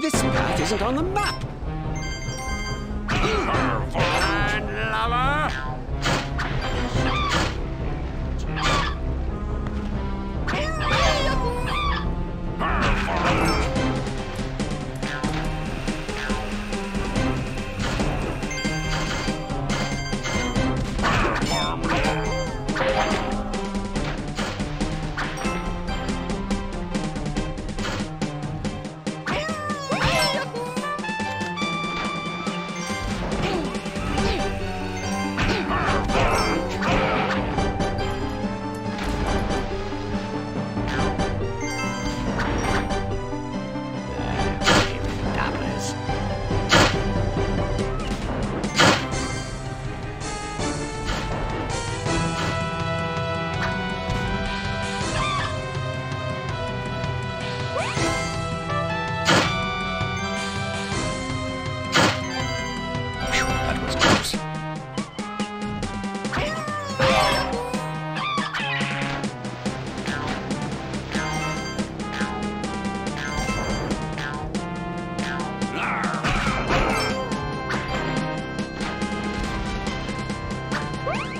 This path isn't on the map.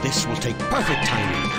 This will take perfect timing.